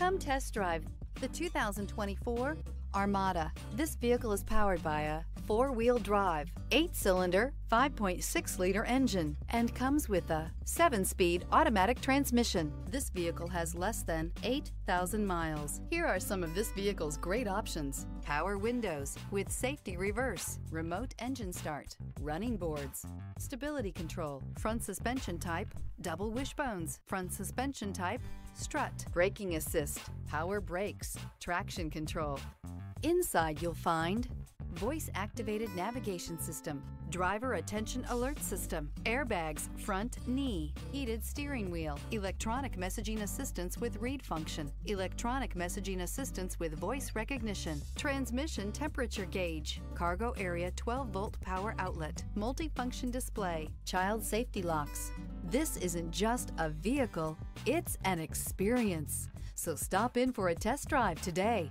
Come test drive the 2024 Armada. This vehicle is powered by a four-wheel drive, eight-cylinder, 5.6-liter engine, and comes with a seven-speed automatic transmission. This vehicle has less than 8,000 miles. Here are some of this vehicle's great options. Power windows with safety reverse, remote engine start, running boards, stability control, front suspension type, double wishbones, front suspension type, strut, braking assist, power brakes, traction control. Inside you'll find voice-activated navigation system, driver attention alert system, airbags, front knee, heated steering wheel, electronic messaging assistance with read function, electronic messaging assistance with voice recognition, transmission temperature gauge, cargo area 12-volt power outlet, multifunction display, child safety locks. This isn't just a vehicle, it's an experience. So stop in for a test drive today.